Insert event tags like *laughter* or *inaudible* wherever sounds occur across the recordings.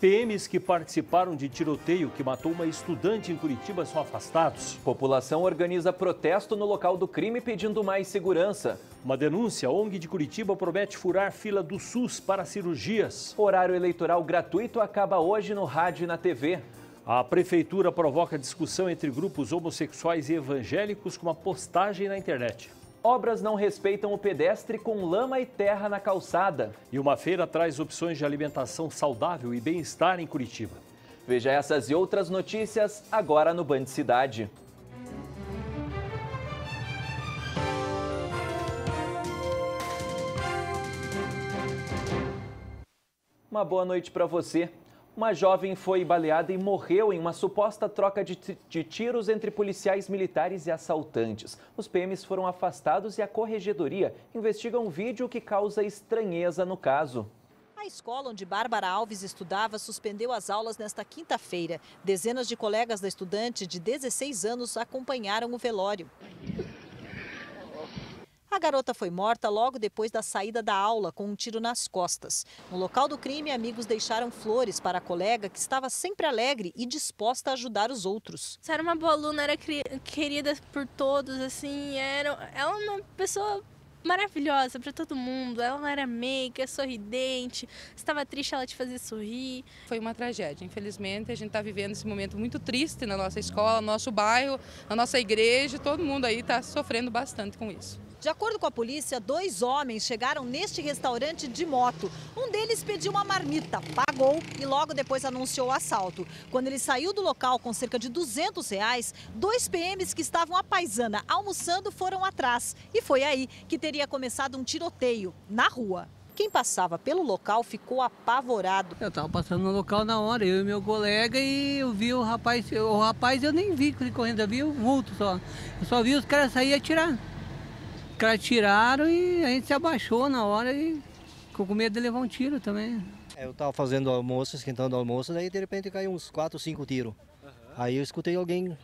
PMs que participaram de tiroteio que matou uma estudante em Curitiba são afastados. População organiza protesto no local do crime pedindo mais segurança. Uma denúncia, a ONG de Curitiba promete furar fila do SUS para cirurgias. Horário eleitoral gratuito acaba hoje no rádio e na TV. A prefeitura provoca discussão entre grupos homossexuais e evangélicos com uma postagem na internet. Obras não respeitam o pedestre com lama e terra na calçada. E uma feira traz opções de alimentação saudável e bem-estar em Curitiba. Veja essas e outras notícias agora no Band Cidade. Uma boa noite para você. Uma jovem foi baleada e morreu em uma suposta troca de, de, tiros entre policiais militares e assaltantes. Os PMs foram afastados e a corregedoria investiga um vídeo que causa estranheza no caso. A escola onde Bárbara Alves estudava suspendeu as aulas nesta quinta-feira. Dezenas de colegas da estudante de 16 anos acompanharam o velório. A garota foi morta logo depois da saída da aula com um tiro nas costas. No local do crime, amigos deixaram flores para a colega que estava sempre alegre e disposta a ajudar os outros. Era uma boa aluna, era querida por todos, assim, era ela é uma pessoa maravilhosa para todo mundo. Ela era meiga, sorridente, estava triste, ela te fazia sorrir. Foi uma tragédia, infelizmente. A gente está vivendo esse momento muito triste na nossa escola, no nosso bairro, na nossa igreja. Todo mundo aí está sofrendo bastante com isso. De acordo com a polícia, dois homens chegaram neste restaurante de moto. Um deles pediu uma marmita, pagou e logo depois anunciou o assalto. Quando ele saiu do local com cerca de 200 reais, dois PMs que estavam à paisana almoçando foram atrás. E foi aí que teria começado um tiroteio, na rua. Quem passava pelo local ficou apavorado. Eu estava passando no local na hora, eu e meu colega, e eu vi o rapaz, o rapaz eu nem vi correndo, eu vi o vulto só. Eu só vi os caras sair e caras tiraram e a gente se abaixou na hora e ficou com medo de levar um tiro também. É, eu estava fazendo almoço, esquentando o almoço, daí de repente caiu uns 4, 5 tiros. Uhum. Aí eu escutei alguém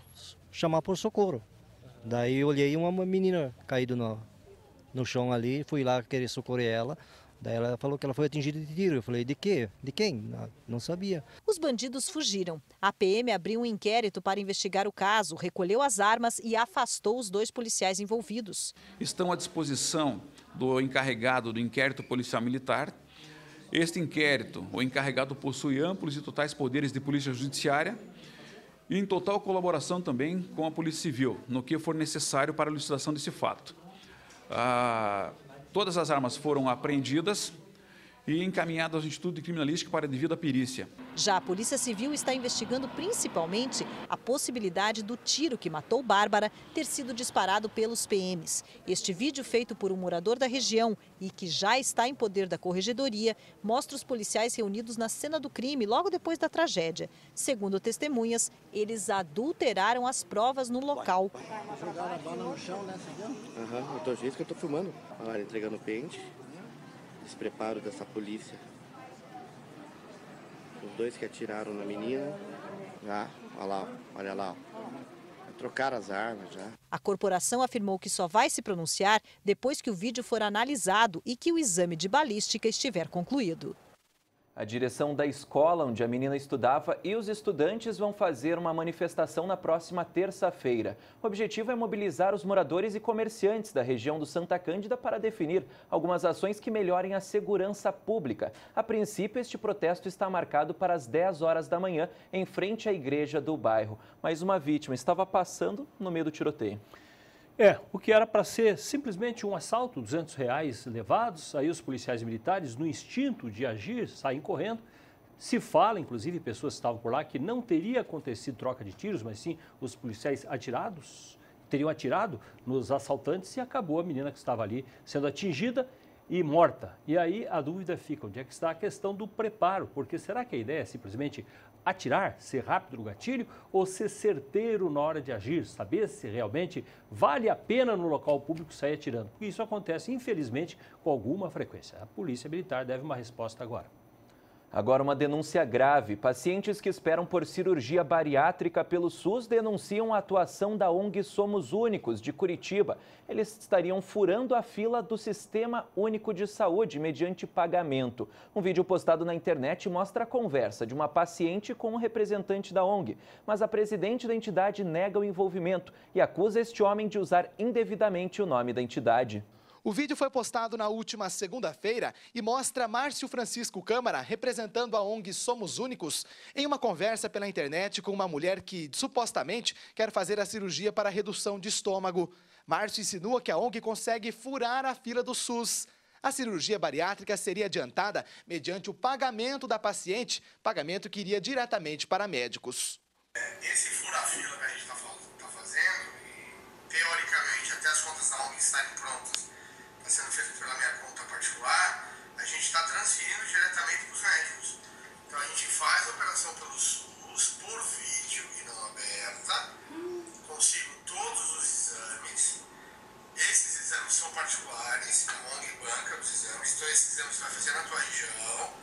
chamar por socorro. Uhum. Daí eu olhei uma menina caída no, no chão ali, fui lá querer socorrer ela. Daí ela falou que ela foi atingida de tiro. Eu falei, de quê? De quem? Não sabia. Os bandidos fugiram. A PM abriu um inquérito para investigar o caso, recolheu as armas e afastou os dois policiais envolvidos. Estão à disposição do encarregado do inquérito policial militar. Este inquérito, o encarregado possui amplos e totais poderes de polícia judiciária e em total colaboração também com a Polícia Civil, no que for necessário para a elucidação desse fato. Ah, Todas as armas foram apreendidas e encaminhadas ao Instituto de Criminalística para a devida perícia. Já a Polícia Civil está investigando principalmente a possibilidade do tiro que matou Bárbara ter sido disparado pelos PMs. Este vídeo, feito por um morador da região e que já está em poder da corregedoria, mostra os policiais reunidos na cena do crime logo depois da tragédia. Segundo testemunhas, eles adulteraram as provas no local. Jogaram a bala no chão, né? Aham, uhum, eu tô, que eu tô filmando. Olha, entregando pente. Despreparo dessa polícia. Os dois que atiraram na menina. Ah, olha lá, olha lá. Trocaram as armas já. A corporação afirmou que só vai se pronunciar depois que o vídeo for analisado e que o exame de balística estiver concluído. A direção da escola onde a menina estudava e os estudantes vão fazer uma manifestação na próxima terça-feira. O objetivo é mobilizar os moradores e comerciantes da região do Santa Cândida para definir algumas ações que melhorem a segurança pública. A princípio, este protesto está marcado para as 10 horas da manhã, em frente à igreja do bairro. Mas uma vítima estava passando no meio do tiroteio. É, o que era para ser simplesmente um assalto, 200 reais levados, aí os policiais militares, no instinto de agir, saem correndo. Se fala, inclusive, pessoas que estavam por lá, que não teria acontecido troca de tiros, mas sim os policiais atirados, teriam atirado nos assaltantes e acabou a menina que estava ali sendo atingida e morta. E aí a dúvida fica, onde é que está a questão do preparo? Porque será que a ideia é simplesmente atirar, ser rápido no gatilho ou ser certeiro na hora de agir, saber se realmente vale a pena no local público sair atirando. Porque isso acontece, infelizmente, com alguma frequência. A Polícia Militar deve uma resposta agora. Agora, uma denúncia grave. Pacientes que esperam por cirurgia bariátrica pelo SUS denunciam a atuação da ONG Somos Únicos, de Curitiba. Eles estariam furando a fila do Sistema Único de Saúde mediante pagamento. Um vídeo postado na internet mostra a conversa de uma paciente com um representante da ONG. Mas a presidente da entidade nega o envolvimento e acusa este homem de usar indevidamente o nome da entidade. O vídeo foi postado na última segunda-feira e mostra Márcio Francisco Câmara representando a ONG Somos Únicos em uma conversa pela internet com uma mulher que supostamente quer fazer a cirurgia para redução de estômago. Márcio insinua que a ONG consegue furar a fila do SUS. A cirurgia bariátrica seria adiantada mediante o pagamento da paciente, pagamento que iria diretamente para médicos. Esse fura-fila que a gente está tá fazendo, teoricamente, até as contas da ONG estarem prontas sendo feito pela minha conta particular, a gente está transferindo diretamente para os médicos. Então a gente faz a operação pelo SUS, por vídeo e não aberta, consigo todos os exames. Esses exames são particulares, a ONG banca os exames, então esses exames vai fazer na tua região.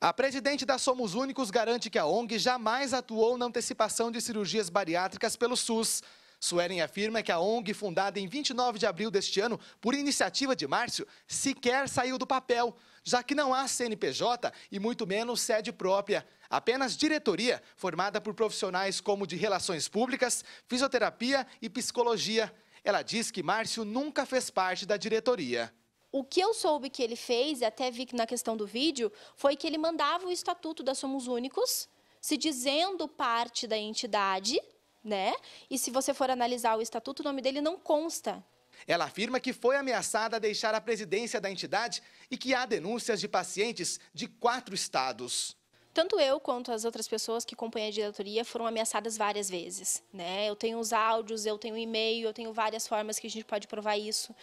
A presidente da Somos Únicos garante que a ONG jamais atuou na antecipação de cirurgias bariátricas pelo SUS. Suelen afirma que a ONG, fundada em 29 de abril deste ano, por iniciativa de Márcio, sequer saiu do papel, já que não há CNPJ e muito menos sede própria. Apenas diretoria, formada por profissionais como de relações públicas, fisioterapia e psicologia. Ela diz que Márcio nunca fez parte da diretoria. O que eu soube que ele fez, e até vi na questão do vídeo, foi que ele mandava o estatuto da Somos Únicos, se dizendo parte da entidade, né? E se você for analisar o estatuto, o nome dele não consta. Ela afirma que foi ameaçada a deixar a presidência da entidade e que há denúncias de pacientes de quatro estados. Tanto eu quanto as outras pessoas que acompanham a diretoria foram ameaçadas várias vezes. Né? Eu tenho os áudios, eu tenho e-mail, eu tenho várias formas que a gente pode provar isso.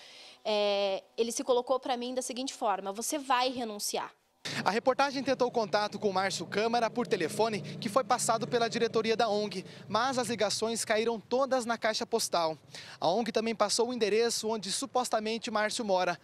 É, ele se colocou para mim da seguinte forma: você vai renunciar. A reportagem tentou contato com Márcio Câmara por telefone, que foi passado pela diretoria da ONG, mas as ligações caíram todas na caixa postal. A ONG também passou o endereço onde supostamente Márcio mora.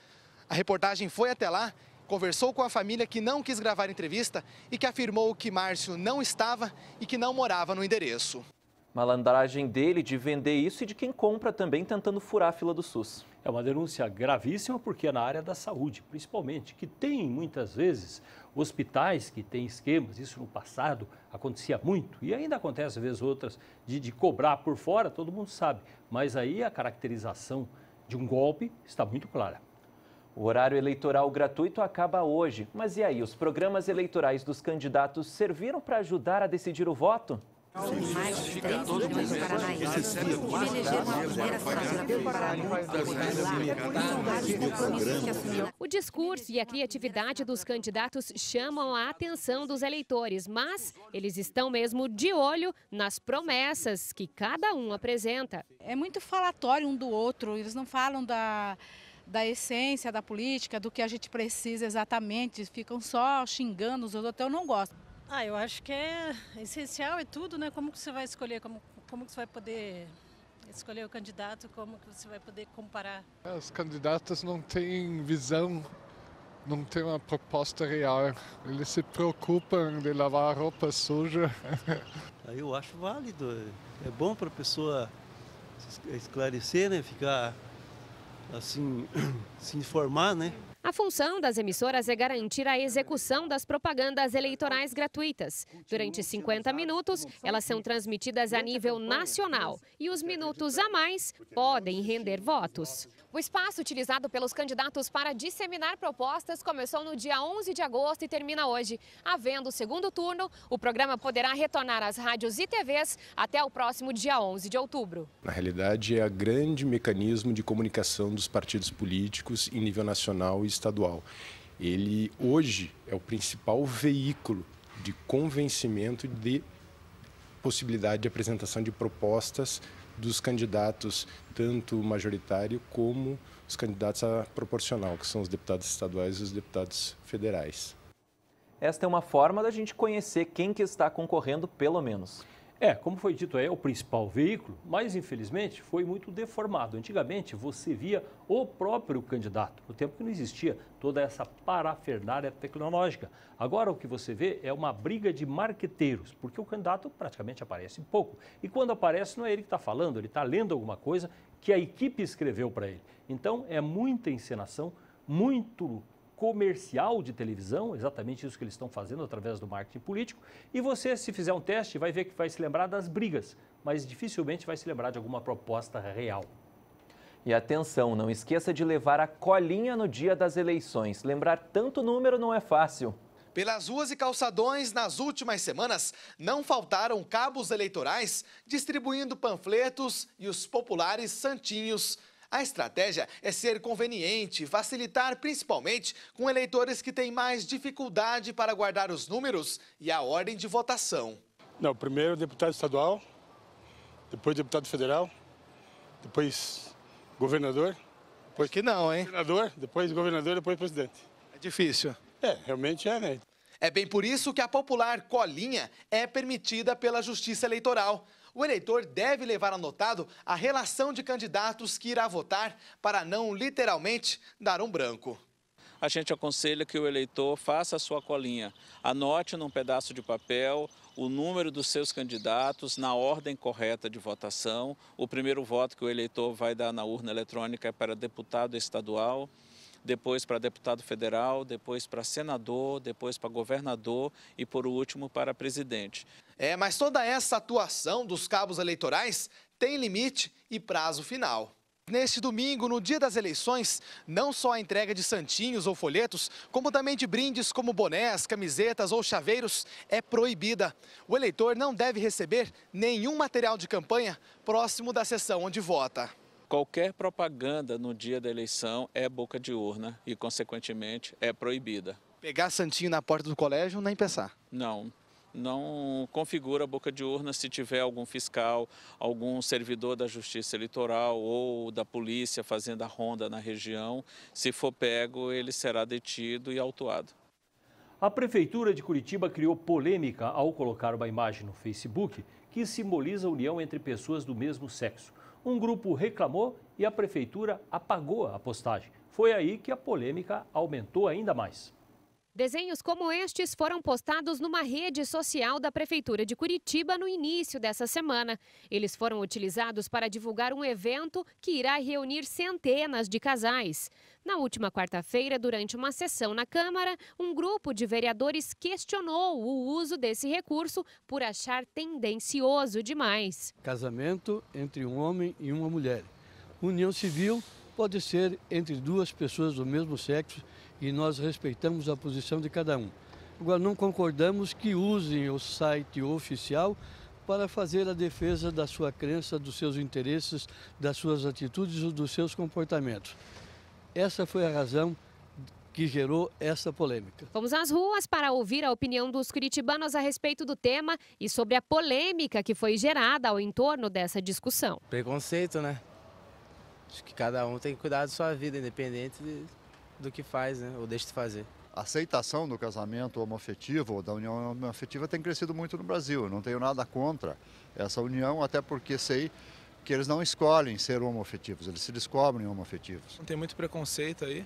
A reportagem foi até lá, conversou com a família que não quis gravar entrevista e que afirmou que Márcio não estava e que não morava no endereço. Malandragem dele de vender isso e de quem compra também tentando furar a fila do SUS. É uma denúncia gravíssima porque é na área da saúde, principalmente, que tem muitas vezes hospitais que têm esquemas, isso no passado acontecia muito e ainda acontece às vezes outras, de, de cobrar por fora, todo mundo sabe, mas aí a caracterização de um golpe está muito clara. O horário eleitoral gratuito acaba hoje, mas e aí, os programas eleitorais dos candidatos serviram para ajudar a decidir o voto? Mais de 10 milhões de paranaenses. que elegeram a primeira O discurso e a criatividade dos candidatos chamam a atenção dos eleitores, mas eles estão mesmo de olho nas promessas que cada um apresenta. É muito falatório um do outro, eles não falam da da essência da política, do que a gente precisa exatamente, ficam só xingando os outros, eu não gosto. Ah, eu acho que é essencial, é tudo, né? Como que você vai escolher, como, como que você vai poder escolher o candidato, como que você vai poder comparar? É, os candidatos não têm visão, não têm uma proposta real. Eles se preocupam de lavar a roupa suja. *laughs* Eu acho válido, é bom para a pessoa esclarecer, né? Ficar assim, *clears throat* se informar, né? A função das emissoras é garantir a execução das propagandas eleitorais gratuitas. Durante 50 minutos, elas são transmitidas a nível nacional e os minutos a mais podem render votos. O espaço utilizado pelos candidatos para disseminar propostas começou no dia 11 de agosto e termina hoje. Havendo o segundo turno, o programa poderá retornar às rádios e TVs até o próximo dia 11 de outubro. Na realidade, é o grande mecanismo de comunicação dos partidos políticos em nível nacional e estadual. Ele hoje é o principal veículo de convencimento de possibilidade de apresentação de propostas dos candidatos, tanto majoritário como os candidatos a proporcional, que são os deputados estaduais e os deputados federais. Esta é uma forma da gente conhecer quem que está concorrendo, pelo menos. É, como foi dito, é o principal veículo, mas infelizmente foi muito deformado. Antigamente você via o próprio candidato, no tempo que não existia toda essa parafernália tecnológica. Agora o que você vê é uma briga de marqueteiros, porque o candidato praticamente aparece pouco. E quando aparece, não é ele que está falando, ele está lendo alguma coisa que a equipe escreveu para ele. Então é muita encenação, muito comercial de televisão, exatamente isso que eles estão fazendo através do marketing político. E você, se fizer um teste, vai ver que vai se lembrar das brigas, mas dificilmente vai se lembrar de alguma proposta real. E atenção, não esqueça de levar a colinha no dia das eleições. Lembrar tanto número não é fácil. Pelas ruas e calçadões, nas últimas semanas, não faltaram cabos eleitorais distribuindo panfletos e os populares santinhos a estratégia é ser conveniente, facilitar principalmente com eleitores que têm mais dificuldade para guardar os números e a ordem de votação. Não, primeiro deputado estadual, depois deputado federal, depois governador. Depois que não, hein? Senador, depois governador, depois presidente. É difícil. É, realmente é, né? É bem por isso que a popular colinha é permitida pela Justiça Eleitoral o eleitor deve levar anotado a relação de candidatos que irá votar para não literalmente dar um branco. A gente aconselha que o eleitor faça a sua colinha, anote num pedaço de papel o número dos seus candidatos na ordem correta de votação. O primeiro voto que o eleitor vai dar na urna eletrônica é para deputado estadual, depois para deputado federal, depois para senador, depois para governador e por último para presidente. É, mas toda essa atuação dos cabos eleitorais tem limite e prazo final. Neste domingo, no dia das eleições, não só a entrega de santinhos ou folhetos, como também de brindes como bonés, camisetas ou chaveiros é proibida. O eleitor não deve receber nenhum material de campanha próximo da sessão onde vota. Qualquer propaganda no dia da eleição é boca de urna e, consequentemente, é proibida. Pegar santinho na porta do colégio, nem pensar. Não, não configura boca de urna se tiver algum fiscal, algum servidor da Justiça Eleitoral ou da polícia fazendo a ronda na região. Se for pego, ele será detido e autuado. A Prefeitura de Curitiba criou polêmica ao colocar uma imagem no Facebook que simboliza a união entre pessoas do mesmo sexo. Um grupo reclamou e a prefeitura apagou a postagem. Foi aí que a polêmica aumentou ainda mais. Desenhos como estes foram postados numa rede social da Prefeitura de Curitiba no início dessa semana. Eles foram utilizados para divulgar um evento que irá reunir centenas de casais. Na última quarta-feira, durante uma sessão na Câmara, um grupo de vereadores questionou o uso desse recurso por achar tendencioso demais. Casamento entre um homem e uma mulher. União civil pode ser entre duas pessoas do mesmo sexo e nós respeitamos a posição de cada um. Agora, não concordamos que usem o site oficial para fazer a defesa da sua crença, dos seus interesses, das suas atitudes ou dos seus comportamentos. Essa foi a razão que gerou essa polêmica. Vamos às ruas para ouvir a opinião dos curitibanos a respeito do tema e sobre a polêmica que foi gerada ao entorno dessa discussão. Preconceito, né? Acho que cada um tem que cuidar da sua vida, independente de, do que faz, né? Ou deixa de fazer. A aceitação do casamento homoafetivo ou da união homoafetiva tem crescido muito no Brasil. Eu não tenho nada contra essa união, até porque sei que eles não escolhem ser homoafetivos, eles se descobrem homoafetivos. Tem muito preconceito aí.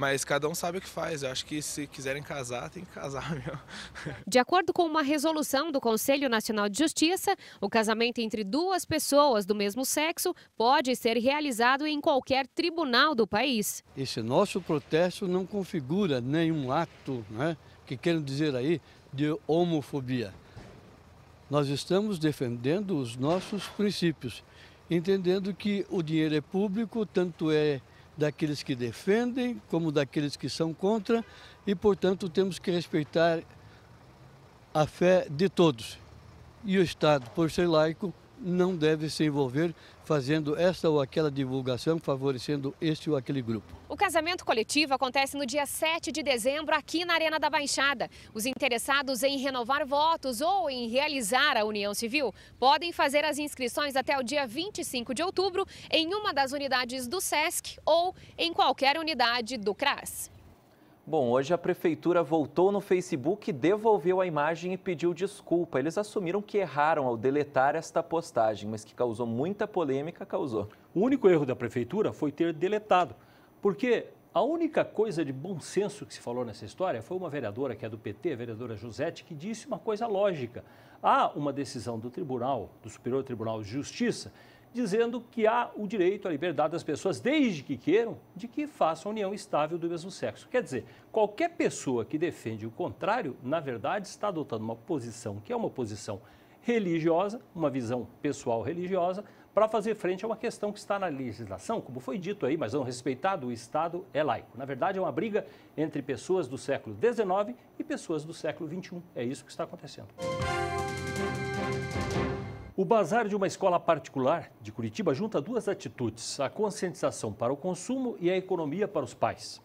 Mas cada um sabe o que faz. Eu acho que se quiserem casar, tem que casar, *laughs* meu. De acordo com uma resolução do Conselho Nacional de Justiça, o casamento entre duas pessoas do mesmo sexo pode ser realizado em qualquer tribunal do país. Esse nosso protesto não configura nenhum ato, né, que queiram dizer aí, de homofobia. Nós estamos defendendo os nossos princípios, entendendo que o dinheiro é público, tanto é daqueles que defendem como daqueles que são contra e, portanto, temos que respeitar a fé de todos. E o Estado, por ser laico, não deve se envolver fazendo esta ou aquela divulgação, favorecendo este ou aquele grupo. O casamento coletivo acontece no dia 7 de dezembro aqui na Arena da Baixada. Os interessados em renovar votos ou em realizar a união civil podem fazer as inscrições até o dia 25 de outubro em uma das unidades do SESC ou em qualquer unidade do CRAS. Bom, hoje a prefeitura voltou no Facebook, devolveu a imagem e pediu desculpa. Eles assumiram que erraram ao deletar esta postagem, mas que causou muita polêmica, causou. O único erro da prefeitura foi ter deletado, porque a única coisa de bom senso que se falou nessa história foi uma vereadora, que é do PT, a vereadora Josete, que disse uma coisa lógica. Há uma decisão do Tribunal, do Superior Tribunal de Justiça, dizendo que há o direito à liberdade das pessoas, desde que queiram, de que façam união estável do mesmo sexo. Quer dizer, qualquer pessoa que defende o contrário, na verdade, está adotando uma posição que é uma posição religiosa, uma visão pessoal religiosa, para fazer frente a uma questão que está na legislação, como foi dito aí, mas não respeitado, o Estado é laico. Na verdade, é uma briga entre pessoas do século XIX e pessoas do século XXI. É isso que está acontecendo. O bazar de uma escola particular de Curitiba junta duas atitudes: a conscientização para o consumo e a economia para os pais.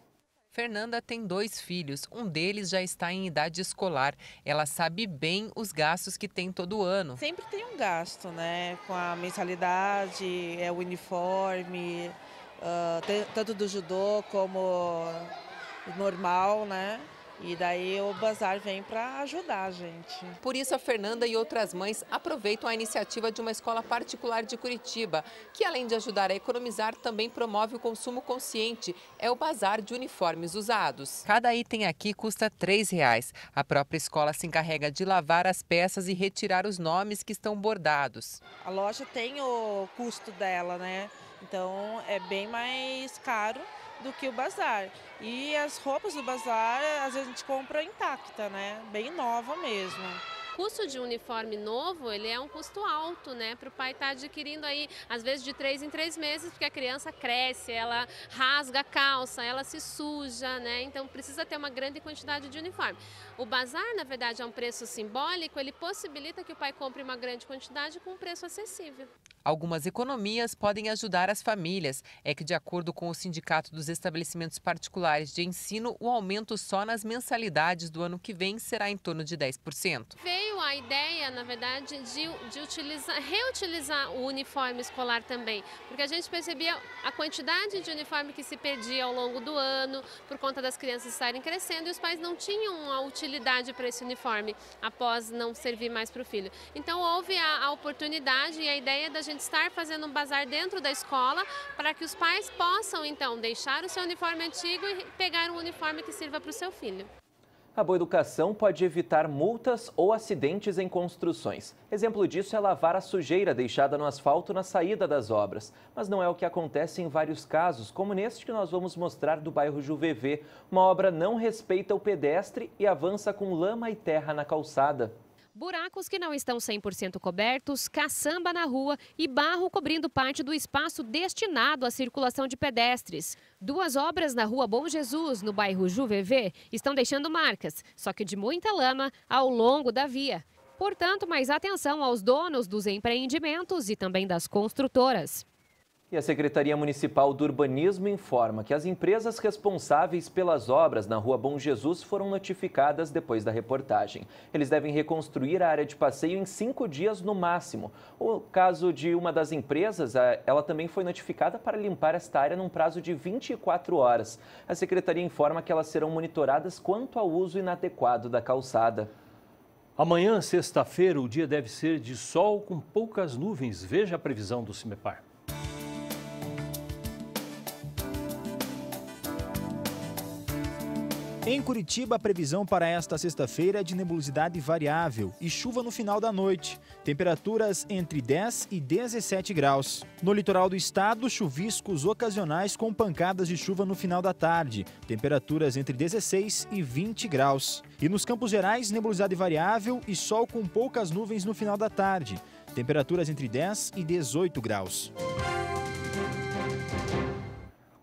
Fernanda tem dois filhos, um deles já está em idade escolar. Ela sabe bem os gastos que tem todo ano. Sempre tem um gasto, né? Com a mensalidade, é o uniforme, uh, tanto do judô como normal, né? E daí o bazar vem para ajudar a gente. Por isso a Fernanda e outras mães aproveitam a iniciativa de uma escola particular de Curitiba, que além de ajudar a economizar, também promove o consumo consciente. É o bazar de uniformes usados. Cada item aqui custa R$ reais. A própria escola se encarrega de lavar as peças e retirar os nomes que estão bordados. A loja tem o custo dela, né? Então é bem mais caro do que o bazar. E as roupas do bazar, às vezes a gente compra intacta, né? Bem nova mesmo custo de um uniforme novo, ele é um custo alto, né? Para o pai estar tá adquirindo aí, às vezes de três em três meses, porque a criança cresce, ela rasga a calça, ela se suja, né? Então precisa ter uma grande quantidade de uniforme. O bazar, na verdade, é um preço simbólico, ele possibilita que o pai compre uma grande quantidade com um preço acessível. Algumas economias podem ajudar as famílias. É que, de acordo com o Sindicato dos Estabelecimentos Particulares de Ensino, o aumento só nas mensalidades do ano que vem será em torno de 10%. Veio a ideia, na verdade, de, de utilizar, reutilizar o uniforme escolar também, porque a gente percebia a quantidade de uniforme que se perdia ao longo do ano, por conta das crianças estarem crescendo, e os pais não tinham a utilidade para esse uniforme após não servir mais para o filho. Então, houve a, a oportunidade e a ideia da gente estar fazendo um bazar dentro da escola para que os pais possam, então, deixar o seu uniforme antigo e pegar um uniforme que sirva para o seu filho. A boa educação pode evitar multas ou acidentes em construções. Exemplo disso é lavar a sujeira deixada no asfalto na saída das obras. Mas não é o que acontece em vários casos, como neste que nós vamos mostrar do bairro Juvevê. Uma obra não respeita o pedestre e avança com lama e terra na calçada. Buracos que não estão 100% cobertos, caçamba na rua e barro cobrindo parte do espaço destinado à circulação de pedestres. Duas obras na rua Bom Jesus, no bairro Juvevê, estão deixando marcas, só que de muita lama ao longo da via. Portanto, mais atenção aos donos dos empreendimentos e também das construtoras. E a Secretaria Municipal do Urbanismo informa que as empresas responsáveis pelas obras na Rua Bom Jesus foram notificadas depois da reportagem. Eles devem reconstruir a área de passeio em cinco dias no máximo. O caso de uma das empresas, ela também foi notificada para limpar esta área num prazo de 24 horas. A Secretaria informa que elas serão monitoradas quanto ao uso inadequado da calçada. Amanhã, sexta-feira, o dia deve ser de sol com poucas nuvens. Veja a previsão do CIMEPAR. Em Curitiba, a previsão para esta sexta-feira é de nebulosidade variável e chuva no final da noite. Temperaturas entre 10 e 17 graus. No litoral do estado, chuviscos ocasionais com pancadas de chuva no final da tarde. Temperaturas entre 16 e 20 graus. E nos Campos Gerais, nebulosidade variável e sol com poucas nuvens no final da tarde. Temperaturas entre 10 e 18 graus.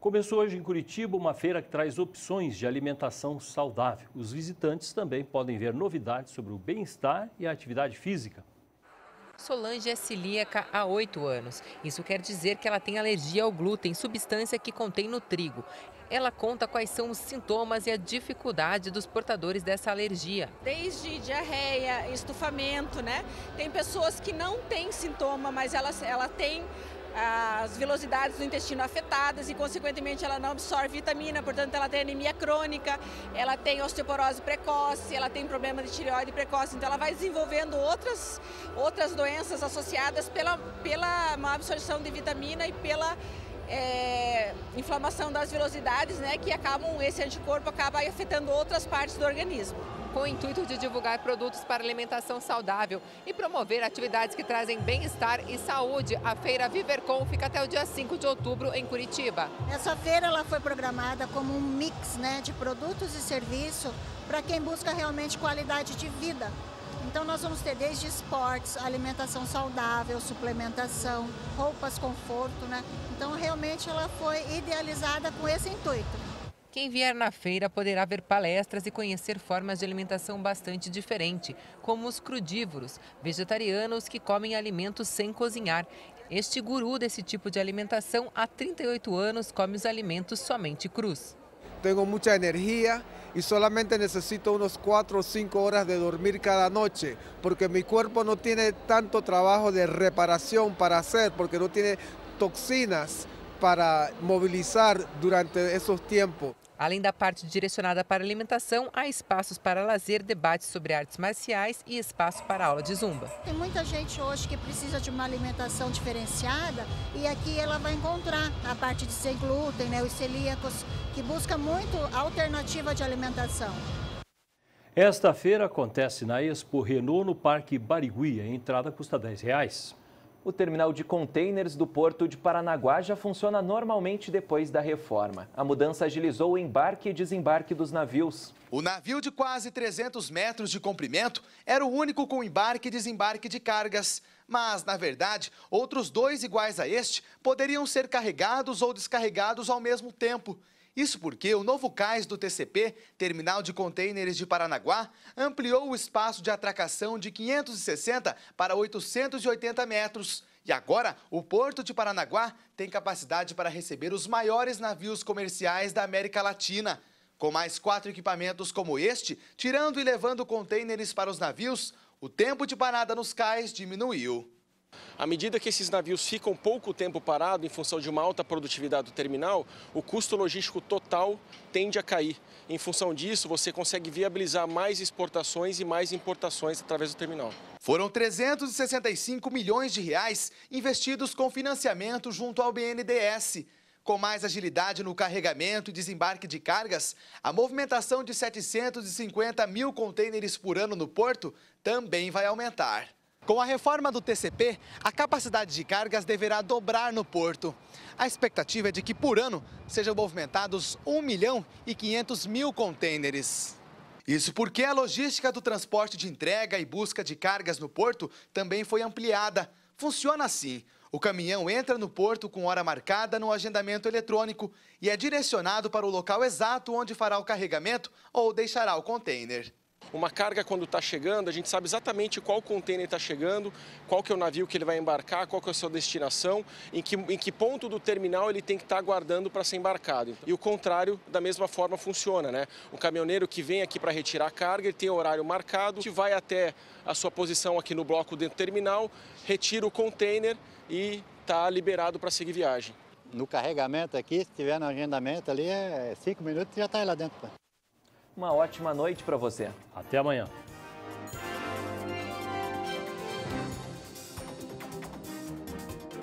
Começou hoje em Curitiba uma feira que traz opções de alimentação saudável. Os visitantes também podem ver novidades sobre o bem-estar e a atividade física. Solange é celíaca há oito anos. Isso quer dizer que ela tem alergia ao glúten, substância que contém no trigo. Ela conta quais são os sintomas e a dificuldade dos portadores dessa alergia. Desde diarreia, estufamento, né? Tem pessoas que não têm sintoma, mas ela, ela tem as velocidades do intestino afetadas e, consequentemente, ela não absorve vitamina, portanto, ela tem anemia crônica, ela tem osteoporose precoce, ela tem problema de tireoide precoce, então ela vai desenvolvendo outras, outras doenças associadas pela, pela má absorção de vitamina e pela é, inflamação das velocidades, né, que acabam, esse anticorpo acaba afetando outras partes do organismo com o intuito de divulgar produtos para alimentação saudável e promover atividades que trazem bem-estar e saúde. A feira Vivercom fica até o dia 5 de outubro em Curitiba. Essa feira ela foi programada como um mix né, de produtos e serviços para quem busca realmente qualidade de vida. Então nós vamos ter desde esportes, alimentação saudável, suplementação, roupas conforto, né? Então realmente ela foi idealizada com esse intuito. Quem vier na feira poderá ver palestras e conhecer formas de alimentação bastante diferente, como os crudívoros, vegetarianos que comem alimentos sem cozinhar. Este guru desse tipo de alimentação, há 38 anos, come os alimentos somente crus. Tenho muita energia e solamente necessito unos 4 ou 5 horas de dormir cada noite, porque meu corpo não tem tanto trabalho de reparação para fazer, porque não tem toxinas para mobilizar durante esses tempos. Além da parte direcionada para alimentação, há espaços para lazer, debates sobre artes marciais e espaço para aula de zumba. Tem muita gente hoje que precisa de uma alimentação diferenciada e aqui ela vai encontrar a parte de sem glúten, né, os celíacos, que busca muito alternativa de alimentação. Esta feira acontece na Expo Renault no Parque Barigui. A entrada custa 10 reais. O terminal de containers do Porto de Paranaguá já funciona normalmente depois da reforma. A mudança agilizou o embarque e desembarque dos navios. O navio de quase 300 metros de comprimento era o único com embarque e desembarque de cargas. Mas, na verdade, outros dois iguais a este poderiam ser carregados ou descarregados ao mesmo tempo. Isso porque o novo cais do TCP, Terminal de Contêineres de Paranaguá, ampliou o espaço de atracação de 560 para 880 metros. E agora, o Porto de Paranaguá tem capacidade para receber os maiores navios comerciais da América Latina. Com mais quatro equipamentos como este, tirando e levando contêineres para os navios, o tempo de parada nos cais diminuiu. À medida que esses navios ficam pouco tempo parados em função de uma alta produtividade do terminal, o custo logístico total tende a cair. Em função disso, você consegue viabilizar mais exportações e mais importações através do terminal. Foram 365 milhões de reais investidos com financiamento junto ao BNDES. Com mais agilidade no carregamento e desembarque de cargas, a movimentação de 750 mil contêineres por ano no porto também vai aumentar. Com a reforma do TCP, a capacidade de cargas deverá dobrar no porto. A expectativa é de que, por ano, sejam movimentados 1 milhão e 500 mil contêineres. Isso porque a logística do transporte de entrega e busca de cargas no porto também foi ampliada. Funciona assim: o caminhão entra no porto com hora marcada no agendamento eletrônico e é direcionado para o local exato onde fará o carregamento ou deixará o container. Uma carga, quando está chegando, a gente sabe exatamente qual container está chegando, qual que é o navio que ele vai embarcar, qual que é a sua destinação, em que, em que ponto do terminal ele tem que estar tá aguardando para ser embarcado. E o contrário, da mesma forma, funciona. Né? O caminhoneiro que vem aqui para retirar a carga, ele tem horário marcado, que vai até a sua posição aqui no bloco dentro do terminal, retira o container e está liberado para seguir viagem. No carregamento aqui, se tiver no agendamento ali, é cinco minutos já está lá dentro. Uma ótima noite para você. Até amanhã.